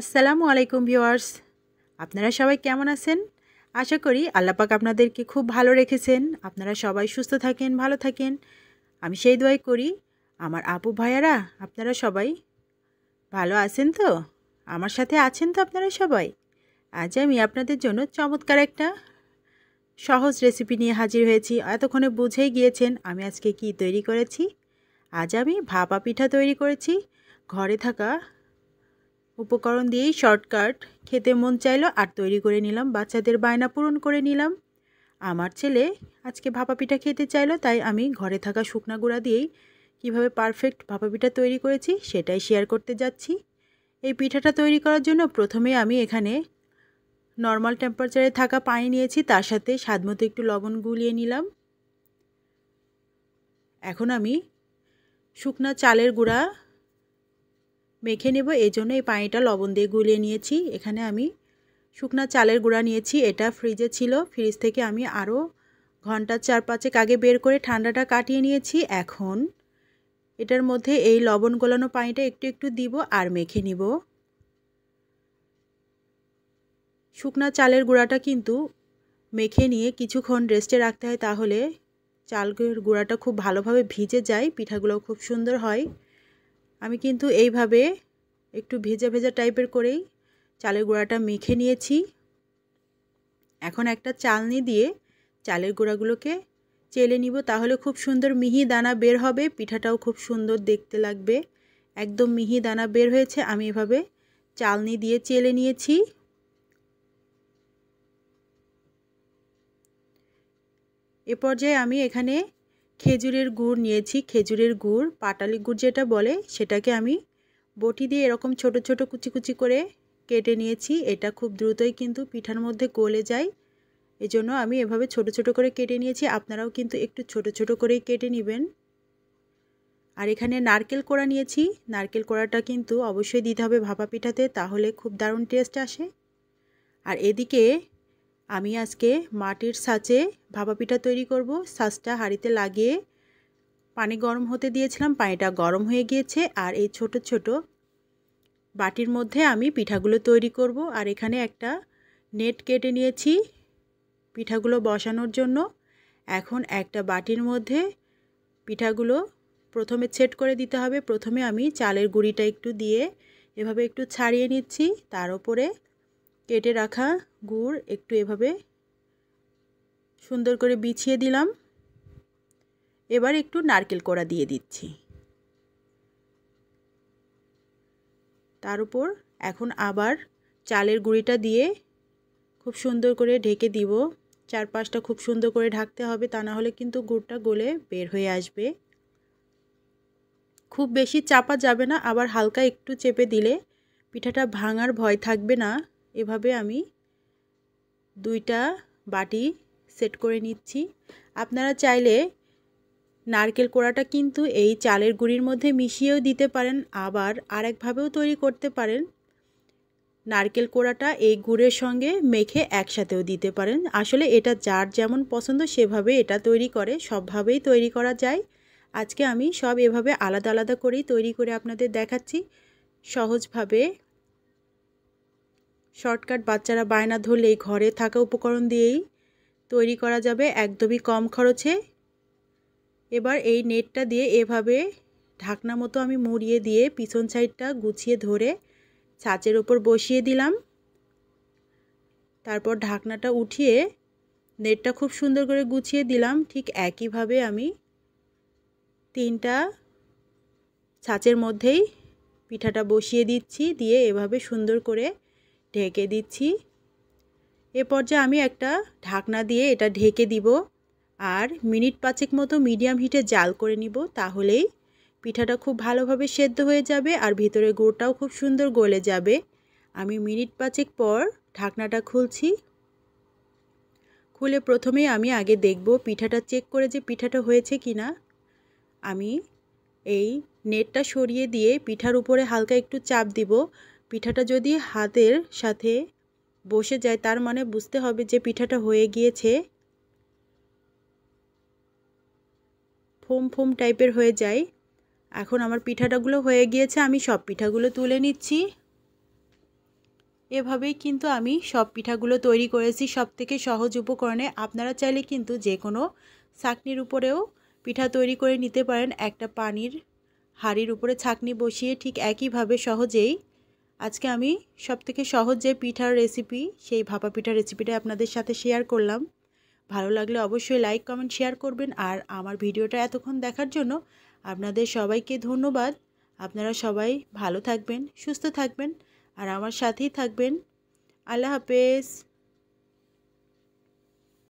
আসসালামু আলাইকুম ভিউয়ার্স। আপনারা সবাই কেমন আছেন? আশা করি আল্লাপাক আপনাদেরকে খুব ভালো রেখেছেন। আপনারা সবাই সুস্থ থাকেন, ভালো থাকেন। আমি সেই দোয়াই করি। আমার আপু ভাইয়ারা, আপনারা সবাই ভালো আছেন তো? আমার সাথে আছেন তো আপনারা সবাই? আজ আমি আপনাদের জন্য চমৎকার একটা সহজ রেসিপি নিয়ে হাজির হয়েছি। এতক্ষণে বুঝেই গিয়েছেন আমি আজকে কি তৈরি করেছি। আজ আমি ভাপা পিঠা তৈরি করেছি। ঘরে থাকা উপকরণ দিয়েই শর্টকাট খেতে মন চাইলো আর তৈরি করে নিলাম, বাচ্চাদের বায়না পূরণ করে নিলাম। আমার ছেলে আজকে ভাপা পিঠা খেতে চাইলো, তাই আমি ঘরে থাকা শুকনা গুঁড়া দিয়েই কীভাবে পারফেক্ট ভাপা পিঠা তৈরি করেছি সেটাই শেয়ার করতে যাচ্ছি। এই পিঠাটা তৈরি করার জন্য প্রথমে আমি এখানে নর্মাল টেম্পারেচারে থাকা পানি নিয়েছি, তার সাথে স্বাদমতো একটু লবণ গুলিয়ে নিলাম। এখন আমি শুকনা চালের গুঁড়া মেখে নেব, এই জন্য এই পানিটা লবণ দিয়ে গুলিয়ে নিয়েছি। এখানে আমি শুকনা চালের গুঁড়া নিয়েছি, এটা ফ্রিজে ছিল। ফ্রিজ থেকে আমি আরও ঘণ্টা চার পাঁচেক আগে বের করে ঠান্ডাটা কাটিয়ে নিয়েছি। এখন এটার মধ্যে এই লবণ গলানো পানিটা একটু একটু দিব আর মেখে নিব। শুকনা চালের গুঁড়াটা কিন্তু মেখে নিয়ে কিছুক্ষণ রেস্টে রাখতে হয়, তাহলে চালের গুঁড়াটা খুব ভালোভাবে ভিজে যায় পিঠাগুলো খুব সুন্দর হয়। আমি কিন্তু এইভাবে একটু ভেজা ভেজা টাইপের করেই চালের গুঁড়াটা মেখে নিয়েছি। এখন একটা চালনি দিয়ে চালের গুঁড়াগুলোকে চেলে নিব, তাহলে খুব সুন্দর মিহি দানা বের হবে। পিঠাটাও খুব সুন্দর দেখতে লাগবে। একদম মিহি দানা বের হয়েছে, আমি এভাবে চালনি দিয়ে চেলে নিয়েছি। এ পর্যায়ে আমি এখানে খেজুরের গুড় নিয়েছি। খেজুরের গুড়, পাটালি গুড় যেটা বলে, সেটাকে আমি বটি দিয়ে এরকম ছোট ছোট কুচি কুচি করে কেটে নিয়েছি। এটা খুব দ্রুতই কিন্তু পিঠার মধ্যে গলে যায়। এজন্য আমি এভাবে ছোট ছোট করে কেটে নিয়েছি। আপনারাও কিন্তু একটু ছোট ছোট করেই কেটে নেবেন। আর এখানে নারকেল কোড়া নিয়েছি। নারকেল কোড়াটা কিন্তু অবশ্যই দিতে হবে ভাপা পিঠাতে, তাহলে খুব দারুণ টেস্ট আসে। আর এদিকে আমি আজকে মাটির সাঁচে ভাপা পিঠা তৈরি করব। সাঁচটা হাঁড়িতে লাগিয়ে পানি গরম হতে দিয়েছিলাম, পানিটা গরম হয়ে গিয়েছে, আর এই ছোট ছোট বাটির মধ্যে আমি পিঠাগুলো তৈরি করব। আর এখানে একটা নেট কেটে নিয়েছি পিঠাগুলো বসানোর জন্য। এখন একটা বাটির মধ্যে পিঠাগুলো প্রথমে সেট করে দিতে হবে। প্রথমে আমি চালের গুঁড়িটা একটু দিয়ে এভাবে একটু ছাড়িয়ে নিচ্ছি। তার উপরে কেটে রাখা গুড় একটু এভাবে সুন্দর করে বিছিয়ে দিলাম। এবার একটু নারকেল কোড়া দিয়ে দিচ্ছি। তার উপর এখন আবার চালের গুঁড়িটা দিয়ে খুব সুন্দর করে ঢেকে দিব। চারপাশটা খুব সুন্দর করে ঢাকতে হবে, তা না হলে কিন্তু গুড়টা গলে বের হয়ে আসবে। খুব বেশি চাপা যাবে না, আবার হালকা একটু চেপে দিলে পিঠাটা ভাঙার ভয় থাকবে না। এভাবে আমি দুইটা বাটি সেট করে নিচ্ছি। আপনারা চাইলে নারকেল কোড়াটা কিন্তু এই চালের গুঁড়ির মধ্যে মিশিয়েও দিতে পারেন, আবার আরেকভাবেও তৈরি করতে পারেন। নারকেল কোড়াটা এই গুড়ের সঙ্গে মেখে একসাথেও দিতে পারেন। আসলে এটা যার যেমন পছন্দ সেভাবে এটা তৈরি করে, সবভাবেই তৈরি করা যায়। আজকে আমি সব এভাবে আলাদা আলাদা করেই তৈরি করে আপনাদের দেখাচ্ছি। সহজভাবে শর্টকাট বাচ্চারা বায়না ধরলেই ঘরে থাকা উপকরণ দিয়েই তৈরি করা যাবে। একদমই কম খরচে এবার এই নেটটা দিয়ে এভাবে ঢাকনা মতো আমি মুড়িয়ে দিয়ে পিছন সাইডটা গুছিয়ে ধরে ছাঁচের ওপর বসিয়ে দিলাম। তারপর ঢাকনাটা উঠিয়ে নেটটা খুব সুন্দর করে গুছিয়ে দিলাম। ঠিক একইভাবে আমি তিনটা ছাঁচের মধ্যেই পিঠাটা বসিয়ে দিচ্ছি, দিয়ে এভাবে সুন্দর করে ঢেকে দিচ্ছি। এ পর্যায়ে আমি একটা ঢাকনা দিয়ে এটা ঢেকে দিব। আর মিনিট পাঁচেক মতো মিডিয়াম হিটে জাল করে নিব, তাহলেই পিঠাটা খুব ভালোভাবে সেদ্ধ হয়ে যাবে আর ভিতরে গুড়টাও খুব সুন্দর গলে যাবে। আমি মিনিট পাঁচেক পর ঢাকনাটা খুলছি। খুলে প্রথমেই আমি আগে দেখব পিঠাটা চেক করে যে পিঠাটা হয়েছে কি না আমি এই নেটটা সরিয়ে দিয়ে পিঠার উপরে হালকা একটু চাপ দিব। পিঠাটা যদি হাতের সাথে বসে যায়, তার মানে বুঝতে হবে যে পিঠাটা হয়ে গিয়েছে। ফোম ফোম টাইপের হয়ে যায়। এখন আমার পিঠাটাগুলো হয়ে গিয়েছে, আমি সব পিঠাগুলো তুলে নিচ্ছি। এভাবেই কিন্তু আমি সব পিঠাগুলো তৈরি করেছি। সব থেকে সহজ উপকরণে আপনারা চাইলে কিন্তু যে কোনো ছাকনির উপরেও পিঠা তৈরি করে নিতে পারেন। একটা পানির হাঁড়ির উপরে ছাকনি বসিয়ে ঠিক একইভাবে সহজেই আজকে আমি সব থেকে সহজ যে পিঠার রেসিপি সেই ভাপা পিঠার রেসিপিটা আপনাদের সাথে শেয়ার করলাম। ভালো লাগলে অবশ্যই লাইক কমেন্ট শেয়ার করবেন। আর আমার ভিডিওটা এতক্ষণ দেখার জন্য আপনাদের সবাইকে ধন্যবাদ। আপনারা সবাই ভালো থাকবেন, সুস্থ থাকবেন, আর আমার সাথেই থাকবেন। আল্লাহ হাফেজ।